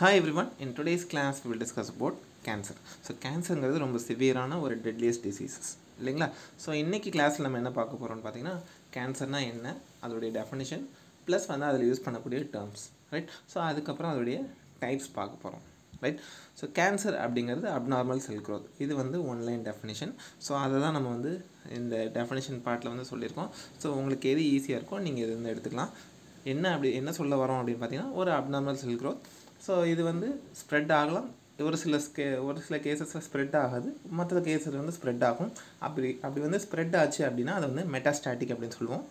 Hi everyone, in today's class we will discuss about cancer. So கேன்சருங்கிறது ரொம்ப சிவியரான ஒரு deadliest diseases இல்லைங்களா? So இன்றைக்கி கிளாஸில் நம்ம என்ன பார்க்க போகிறோம்னு பார்த்தீங்கன்னா கேன்சர்னால் என்ன? அதோடைய டெஃபினிஷன் ப்ளஸ் வந்து அதில் யூஸ் பண்ணக்கூடிய டேர்ம்ஸ் ரைட் ஸோ அதுக்கப்புறம் அதோடைய டைப்ஸ் பார்க்க போகிறோம் ரைட் ஸோ கேன்சர் அப்படிங்கிறது அப்நார்மல் செல் க்ரோத் இது வந்து ஒன்லைன் டெஃபினிஷன் ஸோ அதை தான் நம்ம வந்து இந்த டெஃபினிஷன் பார்ட்டில் வந்து சொல்லியிருக்கோம். ஸோ உங்களுக்கு எது ஈஸியாக இருக்கோ நீங்கள் இது வந்து எடுத்துக்கலாம். என்ன அப்படி என்ன சொல்ல வரோம் அப்படின்னு பார்த்தீங்கன்னா ஒரு அப்நார்மல் செல் க்ரோத் ஸோ இது வந்து ஸ்ப்ரெட் ஆகலாம். ஒரு சில ஸ்கே ஒரு சில கேசஸில் ஸ்ப்ரெட் ஆகாது. மற்ற கேசஸ் வந்து ஸ்ப்ரெட் ஆகும். அப்படி அப்படி வந்து ஸ்ப்ரெட் ஆச்சு அப்படின்னா அதை வந்து மெட்டாஸ்டாட்டிக் அப்படின்னு சொல்லுவோம்.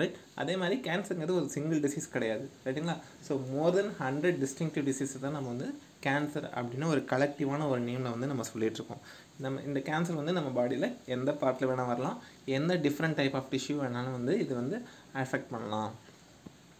ரைட் அதே மாதிரி கேன்சருங்கிறது ஒரு சிங்கிள் டிசீஸ் கிடையாது. ரைட்டுங்களா so more then hundred distinctive disease தான் நம்ம வந்து கேன்சர் அப்படின்னு ஒரு கலெக்டிவான ஒரு நேமில் வந்து நம்ம சொல்லிகிட்ருக்கோம் இருக்கோம் நம்ம இந்த கேன்சர் வந்து நம்ம பாடியில் எந்த பார்ட்டில் வேணால் வரலாம். எந்த டிஃப்ரெண்ட் டைப் ஆஃப் டிஷ்யூ வேணாலும் வந்து இது வந்து அஃபெக்ட் பண்ணலாம்.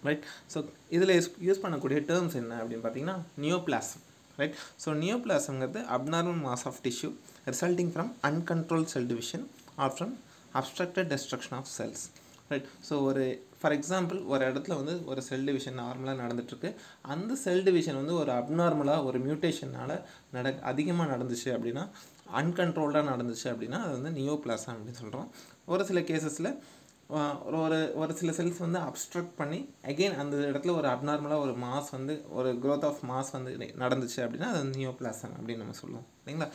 ரைட் ஸோ இதில் யூஸ் யூஸ் பண்ணக்கூடிய டேர்ம்ஸ் என்ன அப்படின்னு பார்த்தீங்கன்னா neoplasm right so நியோபிளாசம்ங்கிறது abnormal mass of tissue resulting from uncontrol cell division or from obstructed destruction of cells right so ஒரு ஃபார் எக்ஸாம்பிள் ஒரு இடத்துல வந்து ஒரு செல் டிவிஷன் நார்மலாக நடந்துட்டுருக்கு. அந்த செல் டிவிஷன் வந்து ஒரு அப்நார்மலாக ஒரு மியூட்டேஷனால் நட அதிகமாக நடந்துச்சு அப்படின்னா அன்கண்ட்ரோல்டாக நடந்துச்சு அப்படின்னா அது வந்து நியோபிளாசம் அப்படின்னு சொல்கிறோம் ஒரு சில கேசஸில் ஒரு ஒரு ஒரு சில செல்ஸ் வந்து அப்ஸ்ட்ரக்ட் பண்ணி அகெயின் அந்த இடத்துல ஒரு அப்நார்மலாக ஒரு மாஸ் வந்து ஒரு க்ரோத் ஆஃப் மாஸ் வந்து நடந்துச்சு அப்படின்னா அது வந்து நியோபிளாசம் அப்படின்னு நம்ம சொல்லுவோம். இல்லைங்களா?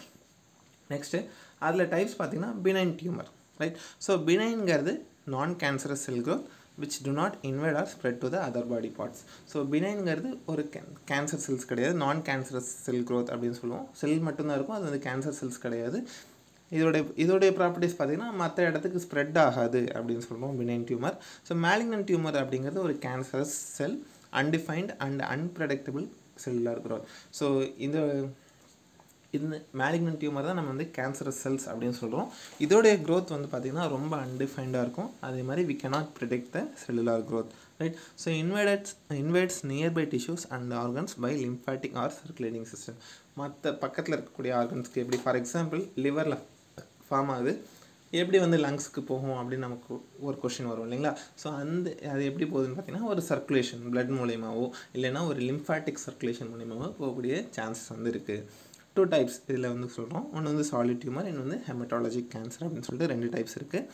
நெக்ஸ்ட்டு அதில் டைப்ஸ் பார்த்திங்கன்னா benign tumour right so பினைன்ங்கிறது non cancerous cell growth which do not invade or spread to the other body parts so பினைன்ங்கிறது ஒரு கேன்சர் செல்ஸ் கிடையாது. நான் கேன்சரஸ் செல் க்ரோத் அப்படின்னு சொல்லுவோம். செல் மட்டும்தான் இருக்கும். அது வந்து கேன்சர் செல்ஸ் கிடையாது. இதோடைய இதோடைய ப்ராப்பர்ட்டிஸ் பார்த்திங்கன்னா மற்ற இடத்துக்கு ஸ்ப்ரெட் ஆகாது அப்படின்னு சொல்லுவோம் benign tumour so malignant tumour அப்படிங்கிறது ஒரு cancerous cell undefined and unpredictable cellular growth so இந்த இந்த மேலிக்னன் டியூமர் தான் நம்ம வந்து கேன்சரஸ் செல்ஸ் அப்படின்னு சொல்கிறோம் இதோடைய க்ரோத் வந்து பார்த்திங்கன்னா ரொம்ப அன்டிஃபைன்டாக இருக்கும். அதே மாதிரி we cannot predict the cellular growth right so invades invades nearby tissues and organs by lymphatic or circulating system மற்ற பக்கத்தில் இருக்கக்கூடிய ஆர்கன்ஸ்க்கு எப்படி? ஃபார் எக்ஸாம்பிள் லிவரில் ஃபார்ம் ஆகுது. எப்படி வந்து லங்ஸ்க்கு போகும் அப்படின்னு நமக்கு ஒரு கொஷின் வரும் இல்லைங்களா? ஸோ அந்த அது எப்படி போகுதுன்னு பார்த்தீங்கன்னா ஒரு சர்க்குலேஷன் பிளட் மூலியமாகவோ இல்லைன்னா ஒரு லிம்ஃபாட்டிக் சர்க்குலேஷன் மூலியமாகவோ போகக்கூடிய சான்சஸ் வந்து இருக்குது டூ டைப்ஸ் இதில் வந்து சொல்கிறோம் ஒன்று வந்து சாலிட் டியூமர் இன்னொன்று வந்து ஹெமட்டாலஜிக் கேன்சர் அப்படின்னு சொல்லிட்டு ரெண்டு டைப்ஸ் இருக்குது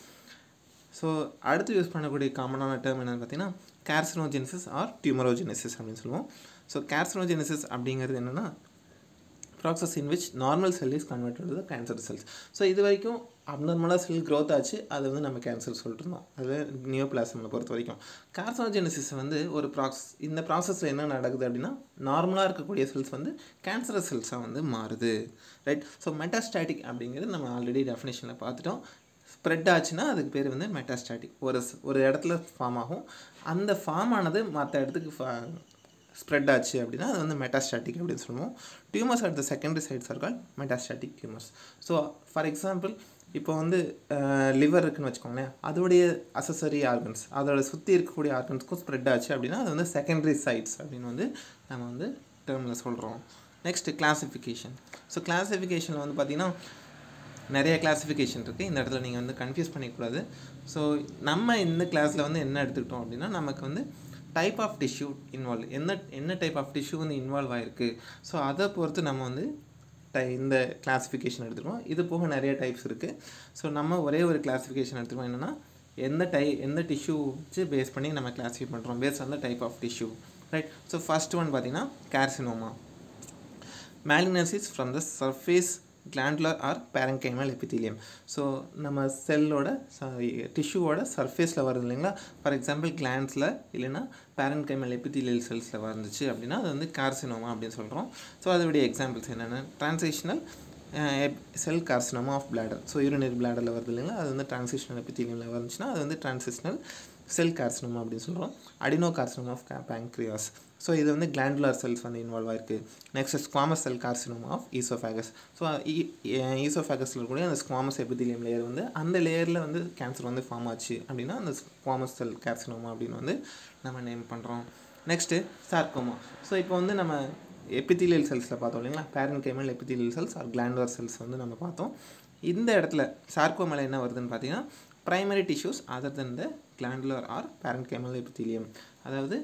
ஸோ அடுத்து யூஸ் பண்ணக்கூடிய காமனான டேர்ம் என்னென்னு பார்த்தீங்கன்னா கேர்சனோஜெனிசிஸ் ஆர் டியூமரோஜெனிசிஸ் அப்படின்னு சொல்லுவோம். ஸோ கேர்சனோஜெனிசிஸ் அப்படிங்கிறது என்னென்னா process in which normal cell is converted to cancer cells so இது வரைக்கும் அப்நார்மலாக செல் க்ரோத் ஆச்சு. அது வந்து நம்ம கேன்சர் சொல்லிட்டுருந்தோம் இருந்தோம். அது நியோபிளாசமில் பொறுத்த வரைக்கும். கார்சனோஜெனிசிஸ் வந்து ஒரு ப்ராசஸ் இந்த ப்ராசஸில் என்ன நடக்குது அப்படின்னா நார்மலாக இருக்கக்கூடிய செல்ஸ் வந்து கேன்சர் செல்ஸாக வந்து மாறுது. ரைட் ஸோ மெட்டாஸ்டாட்டிக் அப்படிங்கிறது நம்ம ஆல்ரெடி டெஃபினேஷனில் பார்த்துட்டோம். ஸ்ப்ரெட் ஆச்சுன்னா அதுக்கு பேர் வந்து மெட்டாஸ்டாட்டிக் ஒரு ஒரு இடத்துல ஃபார்ம் ஆகும். அந்த ஃபார்ம் ஆனது மற்ற இடத்துக்கு ஸ்ப்ரெட் ஆச்சு அப்படின்னா அது வந்து மெட்டாஸ்டாட்டிக் அப்படின்னு சொல்லுவோம். Tumours at the secondary sites are call metastatic tumours so for example இப்போ வந்து லிவர் இருக்குன்னு வச்சுக்கோங்களேன். அதோடைய அசசரி ஆர்கன்ஸ் அதோட சுற்றி இருக்கக்கூடிய ஆர்கன்ஸ்க்கும் ஸ்ப்ரெட் ஆச்சு அப்படின்னா அது வந்து செகண்டரி சைட்ஸ் அப்படின்னு வந்து நம்ம வந்து டேர்மில் சொல்கிறோம் நெக்ஸ்ட்டு கிளாஸிஃபிகேஷன் ஸோ கிளாஸிஃபிகேஷனில் வந்து பார்த்திங்கன்னா நிறைய கிளாஸிஃபிகேஷன் இருக்குது இந்த இடத்துல நீங்கள் வந்து கன்ஃபியூஸ் பண்ணிக்கூடாது ஸோ நம்ம இந்த கிளாஸில் வந்து என்ன எடுத்துக்கிட்டோம் அப்படின்னா நமக்கு வந்து டைப் ஆஃப் டிஷ்யூ இன்வால்வ் என்ன என்ன டைப் ஆஃப் டிஷ்யூ வந்து இன்வால்வ் ஆகிருக்கு ஸோ அதை பொறுத்து நம்ம வந்து டை இந்த கிளாஸிஃபிகேஷன் எடுத்துருவோம் இது போக நிறைய டைப்ஸ் இருக்குது ஸோ நம்ம ஒரே ஒரு கிளாஸிஃபிகேஷன் எடுத்துருவோம் என்னென்னா எந்த டை எந்த டிஷ்யூ வச்சு பேஸ் பண்ணி நம்ம கிளாஸிஃபை பண்ணுறோம் base on the type of tissue right so first one பார்த்தீங்கன்னா carcinoma is from the surface glandular or parenchymal epithelium so நம்ம செல்லோட டிஷ்யூவோட சர்ஃபேஸில் வருது இல்லைங்களா? ஃபார் எக்ஸாம்பிள் கிளாண்ட்ஸில் இல்லைன்னா பேரன்கைமல் எபித்தீலியல் செல்ஸில் வந்துச்சு அப்படின்னா அது வந்து கார்சினோமா அப்படின்னு சொல்கிறோம் ஸோ அதோடைய எக்ஸாம்பிள்ஸ் என்னென்ன? Transitional cell carcinoma of bladder so urinary பிளாடரில் வருது இல்லைங்களா? அது வந்து டிரான்சிஷனல் எபித்தீலியமில் வந்துச்சுன்னா அது வந்து டிரான்சிஷனல் செல் கார்சினோமா அப்படின்னு சொல்கிறோம் adenocarcinoma of pancreas so இது வந்து கிளாண்டுலார் செல்ஸ் வந்து இன்வால்வ் ஆயிருக்கு. Next squamous cell carcinoma of oesophagus so ஈசோஃபேகஸில் கூட அந்த ஸ்குவாமஸ் எபிதிலியம் லேயர் வந்து அந்த லேயரில் வந்து கேன்சர் வந்து ஃபார்ம் ஆச்சு அப்படின்னா அந்த ஸ்குவாமஸ் செல் கார்சினோமா அப்படின்னு வந்து நம்ம நேம் பண்ணுறோம் நெக்ஸ்ட்டு சார்க்கோமா ஸோ இப்போ வந்து நம்ம எபித்திலியல் செல்ஸில் பார்த்தோம் இல்லைங்களா? Parenchymal epithelial cells or glandular cells வந்து நம்ம பார்த்தோம். இந்த இடத்துல சார்க்கோமால என்ன வருதுன்னு பார்த்தீங்கன்னா primary tissues other than the glandular or parenchymal epithelium அதாவது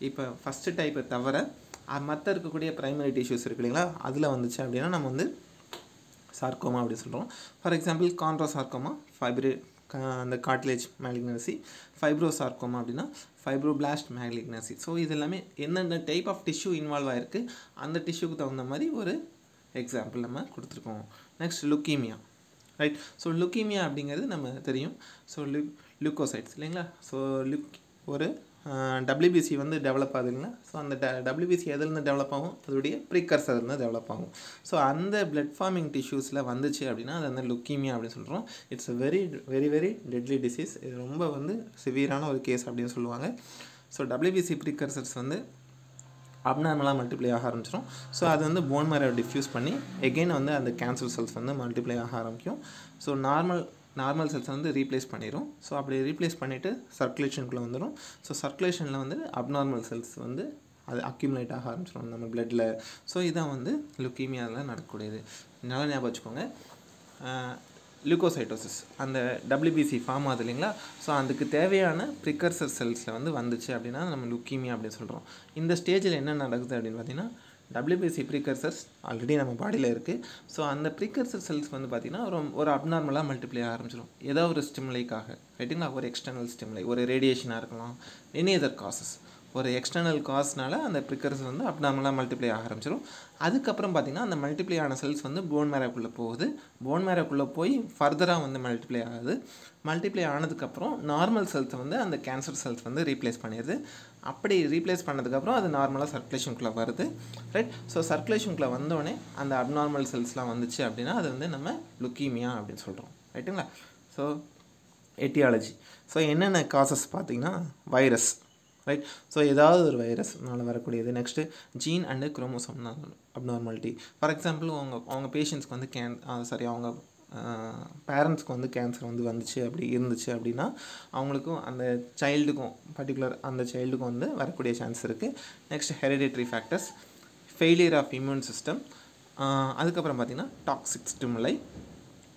இப்போ ஃபஸ்ட்டு டைப்பை தவிர மற்ற இருக்கக்கூடிய ப்ரைமரி டிஷ்யூஸ் இருக்கு இல்லைங்களா? அதில் வந்துச்சு அப்படின்னா நம்ம வந்து சார்க்கோமா அப்படின்னு சொல்கிறோம் ஃபார் எக்ஸாம்பிள் கான்ட்ரோ சார்க்கோமா ஃபைப்ரி அந்த காட்லேஜ் மேலிக்னசி ஃபைப்ரோ சார்க்கோமா அப்படின்னா ஃபைப்ரோ பிளாஸ்ட் மேலிக்னசி ஸோ இது எல்லாமே எந்தெந்த டைப் ஆஃப் டிஷ்யூ இன்வால்வ் ஆகிருக்கு அந்த டிஷ்யூக்கு தகுந்த மாதிரி ஒரு எக்ஸாம்பிள் நம்ம கொடுத்துருக்கோம். Next leukaemia right so leukaemia அப்படிங்கிறது நம்ம தெரியும். ஸோ லு லுக்கோசைட்ஸ் இல்லைங்களா? ஸோ லுக் ஒரு டபிள்யூபிசி வந்து டெவலப் ஆகுதுங்கன்னா ஸோ அந்த ட டபிள்யூபிசி எதுலேருந்து டெவலப் ஆகும்? அதோடைய ப்ரீக்கர்சர் இருந்து டெவலப் ஆகும். ஸோ அந்த பிளட் ஃபார்மிங் டிஷ்யூஸில் வந்துச்சு அப்படின்னா அது வந்து லுக்கீமியா அப்படின்னு சொல்கிறோம் it's a very very very deadly disease இது ரொம்ப வந்து சிவியரான ஒரு கேஸ் அப்படின்னு சொல்லுவாங்க. ஸோ டபிள்யூபிசி ப்ரிகர்சர்ஸ் வந்து அப்நார்மலாக மல்டிப்ளை ஆக ஆரம்பிச்சிடும் ஸோ அது வந்து போன் மேரோ டிஃப்யூஸ் பண்ணி எகெயின் வந்து அந்த கேன்சர் செல்ஸ் வந்து மல்டிப்ளை ஆக ஆரம்பிக்கும். ஸோ நார்மல் நார்மல் செல்ஸை வந்து ரீப்ளேஸ் பண்ணிடும் ஸோ அப்படி ரீப்ளேஸ் பண்ணிவிட்டு சர்க்குலேஷனுக்குள்ளே வந்துடும் ஸோ சர்க்குலேஷனில் வந்து அப்நார்மல் செல்ஸ் வந்து அது அக்யூமுலேட் ஆக ஆரம்பிச்சிடும் நம்ம பிளட்டில் ஸோ இதான் வந்து லுக்கீமியாவில் நடக்கக்கூடியது. நல்லா ஞாபகம் வச்சுக்கோங்க. லியூகோசைட்டோசிஸ் அந்த டபிள்யூபிசி ஃபார்ம் ஆகுது இல்லைங்களா? ஸோ அதுக்கு தேவையான ப்ரிக்கர்சர் செல்ஸில் வந்து வந்துச்சு அப்படின்னா நம்ம லுக்கீமியா அப்படின்னு சொல்கிறோம் இந்த ஸ்டேஜில் என்ன நடக்குது அப்படின்னு பார்த்தீங்கன்னா டபிள்யூபிசி ப்ரீகர்சர்ஸ் ஆல்ரெடி நம்ம பாடியில் இருக்குது ஸோ அந்த ப்ரீகர்சர் செல்ஸ் வந்து பார்த்திங்கன்னா ஒரு ஒரு அப்நார்மலாக மல்டிப்ளை ஆரம்பிச்சிடும் ஏதோ ஒரு ஸ்டிம்லைக்காக ரைட்டுங்களா ஒரு எக்ஸ்டர்னல் ஸ்டிம்லை ஒரு ரேடியேஷனாக இருக்கலாம். எனி அதர் காசஸ் ஒரு எக்ஸ்டர்னல் காஸ்னால அந்த ப்ரிக்கர்ஸ் வந்து அப்நார்மலாக மல்டிப்ளை ஆரம்பிச்சிடும் அதுக்கப்புறம் பார்த்திங்கன்னா அந்த மல்டிப்ளை ஆன செல்ஸ் வந்து போன் மேரக்குள்ளே போகுது. போன் மேரக்குள்ளே போய் ஃபர்தராக வந்து மல்டிப்ளை ஆகுது. மல்டிப்ளை ஆனதுக்கப்புறம் நார்மல் செல்ஸை வந்து அந்த கேன்சர் செல்ஸ் வந்து ரீப்ளேஸ் பண்ணிடுது. அப்படி ரீப்ளேஸ் பண்ணதுக்கப்புறம் அது நார்மலாக சர்க்குலேஷனுக்குள்ளே வருது. ரைட் ஸோ சர்க்குலேஷனுக்குள்ளே வந்தோடனே அந்த அப்நார்மல் செல்ஸ்லாம் வந்துச்சு அப்படின்னா அது வந்து நம்ம லுக்கீமியா அப்படின்னு சொல்கிறோம் ரைட்டுங்களா ஸோ எட்டியாலஜி ஸோ என்னென்ன காசஸ் பார்த்தீங்கன்னா வைரஸ் ரைட் ஸோ ஏதாவது ஒரு வைரஸ்னால வரக்கூடியது. Next gene and chromosome abnormality for example அவங்க அவங்க பேஷண்ட்ஸ்க்கு வந்து கேன் சாரி அவங்க பேரண்ட்ஸ்க்கு வந்து கேன்சர் வந்து வந்துச்சு அப்படி இருந்துச்சு அப்படின்னா அவங்களுக்கும் அந்த சைல்டுக்கும் பர்டிகுலர் அந்த சைல்டுக்கும் வந்து வரக்கூடிய சான்ஸ் இருக்குது next hereditary factors failure of immune system அதுக்கப்புறம் பார்த்திங்கன்னா டாக்ஸிக் ஸ்டிமுலை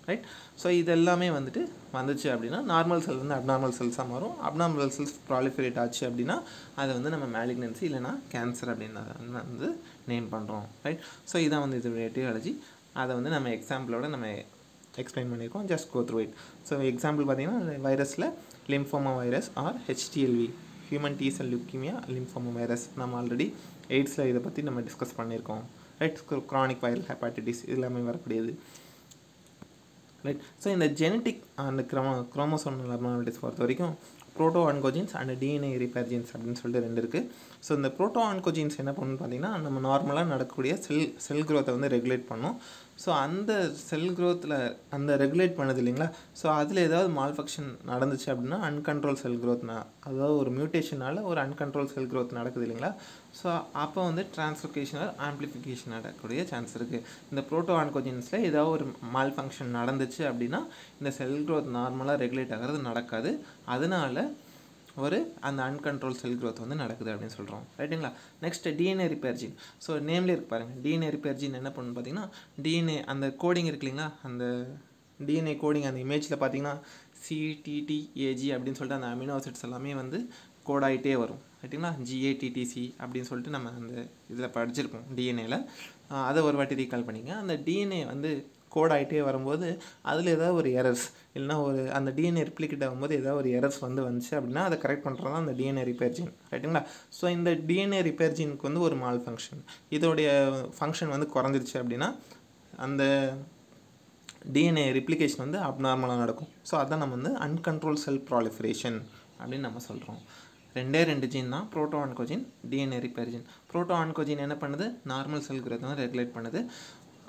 ரைட் ஸோ இது எல்லாமே வந்துட்டு வந்துச்சு அப்படின்னா நார்மல் செல் வந்து அப்நார்மல் செல்ஸாக மாறும். அப்நார்மல் செல்ஸ் ப்ராலிஃபரேட் ஆச்சு அப்படின்னா அதை வந்து நம்ம மேலிக்னன்சி இல்லைனா கேன்சர் அப்படின்னு வந்து நேம் பண்ணுறோம் ரைட் ஸோ இதான் வந்து இதோடைய எட்டியாலஜி அதை வந்து நம்ம எக்ஸாம்பிளோட நம்ம எக்ஸ்பிளைன் பண்ணியிருக்கோம் just go through it so example பார்த்தீங்கன்னா வைரஸில் lymphoma virus or HTLV human tease and leukaemia lymphoma virus நம்ம ஆல்ரெடி எய்ட்ஸில் இதை பற்றி நம்ம டிஸ்கஸ் பண்ணியிருக்கோம் ரைட் க்ரானிக் வைரல் ஹெப்பாட்டிட்டிஸ் இது எல்லாமே வரக்கூடியது. ரைட் ஸோ இந்த ஜெனட்டிக் அந்த க்ரோ குரோமோசோமல் அப்னாலிட்டிஸ் பொறுத்த வரைக்கும் proto oncogenes and DNA repair genes அப்படின்னு சொல்லிட்டு ரெண்டு இருக்குது ஸோ இந்த ப்ரோட்டோ ஆன்கோஜின்ஸ் என்ன பண்ணுன்னு பார்த்தீங்கன்னா நம்ம நார்மலாக நடக்கக்கூடிய செல் செல் க்ரோத்தை வந்து ரெகுலேட் பண்ணும். ஸோ அந்த செல் க்ரோத்தில் அந்த ரெகுலேட் பண்ணுது இல்லைங்களா? ஸோ அதில் ஏதாவது மால்ஃபங்க்ஷன் நடந்துச்சு அப்படின்னா அன்கண்ட்ரோல் செல் க்ரோத்னா அதாவது ஒரு மியூட்டேஷனால் ஒரு அன்கண்ட்ரோல் செல் க்ரோத் நடக்குது இல்லைங்களா? ஸோ அப்போ வந்து டிரான்ஸ்லொகேஷனல் ஆம்ப்ளிஃபிகேஷன் நடக்கக்கூடிய சான்ஸ் இருக்குது இந்த ப்ரோட்டோ ஆன்கோஜின்ஸில் ஏதாவது ஒரு மால் ஃபங்க்ஷன் நடந்துச்சு அப்படின்னா இந்த செல் க்ரோத் நார்மலாக ரெகுலேட் ஆகிறது நடக்காது. அதனால் ஒரு அந்த அன்கண்ட்ரோல் செல் க்ரோத் வந்து நடக்குது அப்படின்னு சொல்கிறோம் ரைட்டுங்களா next DNA repair gene so நேம்லேயே இருக்கு பாருங்கள் டிஎன்ஏ ரிப்பேர் ஜீன் என்ன பண்ணுன்னு பார்த்தீங்கன்னா டிஎன்ஏ அந்த கோடிங் இருக்கு இல்லைங்களா? அந்த டிஎன்ஏ கோடிங் அந்த இமேஜில் பார்த்தீங்கன்னா சிடிடிஏஜி அப்படின்னு சொல்லிட்டு அந்த அமினோ ஆசிட்ஸ் எல்லாமே வந்து கோடாயிட்டே வரும். ரைட்டுங்களா ஜிஏடிடிசி அப்படின்னு சொல்லிட்டு நம்ம அந்த இதில் படிச்சிருப்போம் டிஎன்ஏல அதை ஒரு வாட்டி ரீகால் பண்ணிங்க அந்த டிஎன்ஏ வந்து கோட் ஆகிட்டே வரும்போது அதில் ஏதாவது ஒரு எரர்ஸ் இல்லைனா ஒரு அந்த டிஎன்ஏ ரிப்ளிகேட் ஆகும்போது ஏதாவது ஒரு எரர்ஸ் வந்து வந்துச்சு அப்படின்னா அதை கரெக்ட் பண்ணுறது தான் அந்த டிஎன்ஏ ரிப்பேர் ஜீன் ரைட்டுங்களா ஸோ இந்த டிஎன்ஏ ரிப்பேர் ஜீனுக்கு வந்து ஒரு மால் ஃபங்க்ஷன் இதோடைய ஃபங்க்ஷன் வந்து குறைஞ்சிருச்சு அப்படின்னா அந்த டிஎன்ஏ ரிப்ளிகேஷன் வந்து அப்நார்மலாக நடக்கும். ஸோ அதான் நம்ம வந்து அன்கண்ட்ரோல் செல் ப்ராலிஃபரேஷன் அப்படின்னு நம்ம சொல்கிறோம் ரெண்டே ரெண்டு ஜீன் தான் proto oncogene DNA repair gene proto oncogene என்ன பண்ணுது? நார்மல் செல் குரோத் வந்து ரெகுலேட் பண்ணுது.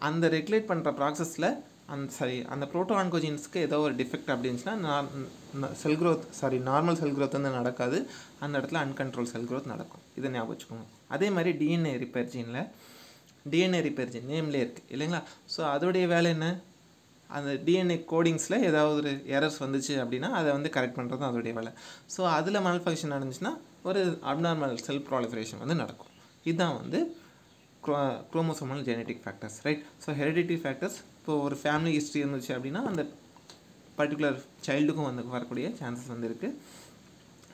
அந்த ரெகுலேட் பண்ணுற ப்ராசஸில் அந்த சாரி அந்த ப்ரோட்டோ ஆன்கோஜின்ஸ்க்கு ஏதோ ஒரு defect அப்படின்ச்சுன்னா cell growth sorry normal cell growth வந்து நடக்காது. அந்த இடத்துல அன்கண்ட்ரோல் செல் க்ரோத் நடக்கும். இதை ஞாபகம் வச்சுக்கோங்க. அதே மாதிரி டிஎன்ஏ ரிப்பேர் ஜீனில் டிஎன்ஏ ரிப்பேர் ஜீன் நேம்லேயே இருக்குது இல்லைங்களா? ஸோ அதோடைய வேலை என்ன? அந்த டிஎன்ஏ கோடிங்ஸில் ஏதாவது ஒரு எரர்ஸ் வந்துச்சு அப்படின்னா அதை வந்து கரெக்ட் பண்ணுறது தான் அதோடைய வேலை. ஸோ அதில் மல்ஃபங்க்ஷன் நடந்துச்சுன்னா ஒரு அப்நார்மல் செல் ப்ராலிஃபரேஷன் வந்து நடக்கும். இதுதான் வந்து chromosomal genetic factors right so heredity factors இப்போ ஒரு ஃபேமிலி ஹிஸ்ட்ரி இருந்துச்சு அப்படின்னா அந்த பர்டிகுலர் சைல்டுக்கும் வந்து வரக்கூடிய சான்சஸ் வந்து இருக்குது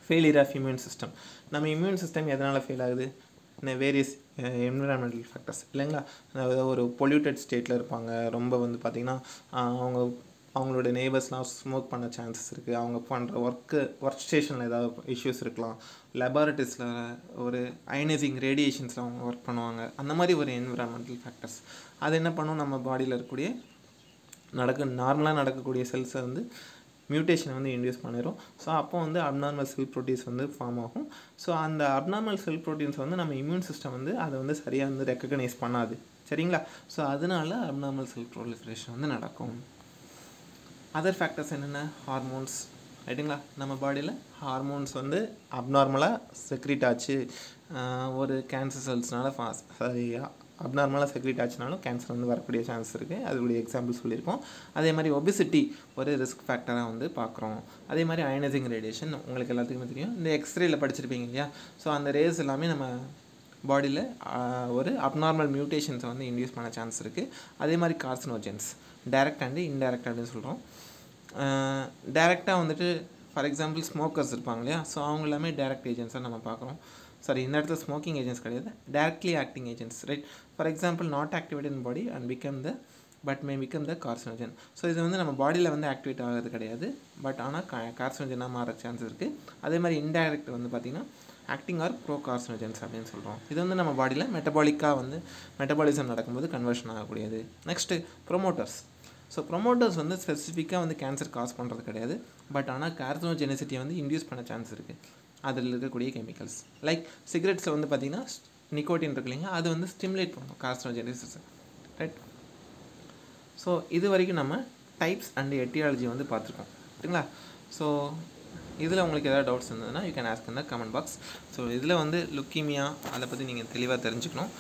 ஃபெயிலியர் ஆஃப் இம்யூன் சிஸ்டம் நம்ம இம்யூன் சிஸ்டம் எதனால் ஃபெயில் ஆகுது? வேரியஸ் என்விரான்மெண்டல் ஃபேக்டர்ஸ் இல்லைங்களா? அதாவது ஒரு பொல்யூட்டட் ஸ்டேட்டில் இருப்பாங்க. ரொம்ப வந்து பார்த்திங்கன்னா அவங்க அவங்களோட நெய்பர்ஸ்லாம் ஸ்மோக் பண்ண சான்சஸ் இருக்குது அவங்க பண்ணுற ஒர்க்கு ஒர்க் ஸ்டேஷனில் ஏதாவது இஷ்யூஸ் இருக்கலாம். லெபார்ட்டரிஸில் ஒரு அயனைசிங் ரேடியேஷன்ஸில் அவங்க ஒர்க் பண்ணுவாங்க. அந்த மாதிரி ஒரு என்விரான்மெண்டல் ஃபேக்டர்ஸ் அது என்ன பண்ணும்? நம்ம பாடியில் இருக்கக்கூடிய நடக்க நார்மலாக நடக்கக்கூடிய செல்ஸை வந்து மியூட்டேஷனை வந்து இன்டியூஸ் பண்ணிடும் ஸோ அப்போ வந்து அப்நார்மல் செல் ப்ரோட்டீன்ஸ் வந்து ஃபார்ம் ஆகும். ஸோ அந்த அப்நார்மல் செல் ப்ரோட்டீன்ஸ் வந்து நம்ம இம்யூன் சிஸ்டம் வந்து அதை வந்து சரியாக வந்து ரெக்கக்னைஸ் பண்ணாது. சரிங்களா? ஸோ அதனால அப்நார்மல் செல் ப்ரோலிஃபரேஷன் வந்து நடக்கும். அதர் ஃபேக்டர்ஸ் என்னென்ன? ஹார்மோன்ஸ் ரைட்டுங்களா நம்ம பாடியில் ஹார்மோன்ஸ் வந்து அப்நார்மலாக செக்ரிட் ஆச்சு. ஒரு கேன்சர் செல்ஸ்னால ஃபாஸ் சாரி அப்நார்மலாக செக்ரீட் ஆச்சுனாலும் கேன்சர் வந்து வரக்கூடிய சான்ஸ் இருக்குது அதோடைய எக்ஸாம்பிள் சொல்லியிருக்கோம். அதே மாதிரி ஒபிசிட்டி ஒரு ரிஸ்க் ஃபேக்டராக வந்து பார்க்குறோம். அதே மாதிரி அயனைசிங் ரேடியேஷன் உங்களுக்கு எல்லாத்துக்குமே தெரியும். இந்த எக்ஸ்ரேயில் படிச்சிருப்பீங்க இல்லையா? ஸோ அந்த ரேஸ் எல்லாமே நம்ம பாடியில் ஒரு அப்நார்மல் மியூட்டேஷன்ஸை வந்து இன்டியூஸ் பண்ண சான்ஸ் இருக்குது அதே மாதிரி கார்சினோஜென்ஸ் டைரக்ட் அண்டு இன்டைரக்ட் அப்படின்னு சொல்கிறோம் டைரெக்டாக வந்துட்டு ஃபார் எக்ஸாம்பிள் ஸ்மோக்கர்ஸ் இருப்பாங்க இல்லையா? ஸோ அவங்க எல்லாமே டைரக்ட் ஏஜென்ட்ஸாக நம்ம பார்க்குறோம். சாரி இந்த இடத்துல ஸ்மோக்கிங் ஏஜென்ட்ஸ் கிடையாது. Directly acting agents right for example not activate in body and become the but may become the carcinogen so இது வந்து நம்ம பாடியில் வந்து ஆக்டிவேட் ஆகிறது கிடையாது. பட் ஆனால் கார்சனோஜனாக மாற சான்ஸ் இருக்குது அதே மாதிரி இன்டைரக்ட் வந்து பார்த்திங்கன்னா ஆக்டிங் ஆர் ப்ரோ கார்சனோஜன்ஸ் அப்படின்னு சொல்கிறோம் இது வந்து நம்ம பாடியில் மெட்டபாலிக்காக வந்து மெட்டபாலிசம் நடக்கும்போது கன்வர்ஷன் ஆகக்கூடியது. நெக்ஸ்ட்டு ப்ரொமோட்டர்ஸ் ஸோ ப்ரொமோட்டர்ஸ் வந்து ஸ்பெசிஃபிக்காக வந்து கேன்சர் காஸ் பண்ணுறது கிடையாது. பட் ஆனால் கார்சனோஜெனிசிட்டியை வந்து இன்டியூஸ் பண்ண சான்ஸ் இருக்குது அதில் இருக்கக்கூடிய கெமிக்கல்ஸ் லைக் சிகரெட்ஸில் வந்து பார்த்திங்கன்னா நிக்கோட்டின் இருக்கு இல்லைங்க அது வந்து ஸ்டிமுலேட் பண்ணும் கார்ஸ்டோஜெனிசஸ் ரைட் ஸோ இது வரைக்கும் நம்ம டைப்ஸ் அண்ட் எட்டியாலஜி வந்து பார்த்துருக்கோம். சரிங்களா? ஸோ இதில் உங்களுக்கு ஏதாவது டவுட்ஸ் இருந்ததுன்னா யூ கேன் ஆஸ்க் இந்த கமெண்ட் பாக்ஸ் ஸோ இதில் வந்து லுக்கீமியா அதை பற்றி நீங்கள் தெளிவாக தெரிஞ்சுக்கணும்.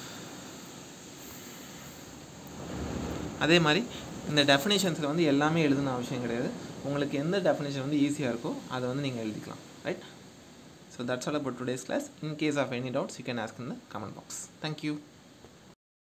அதே மாதிரி இந்த டெஃபினேஷன்ஸில் வந்து எல்லாமே எழுதுன அவசியம் கிடையாது. உங்களுக்கு எந்த டெஃபினேஷன் வந்து ஈஸியாக இருக்கோ அதை வந்து நீங்கள் எழுதிக்கலாம். Right So that's all about today's class. In case of any doubts, you can ask in the comment box. Thank you.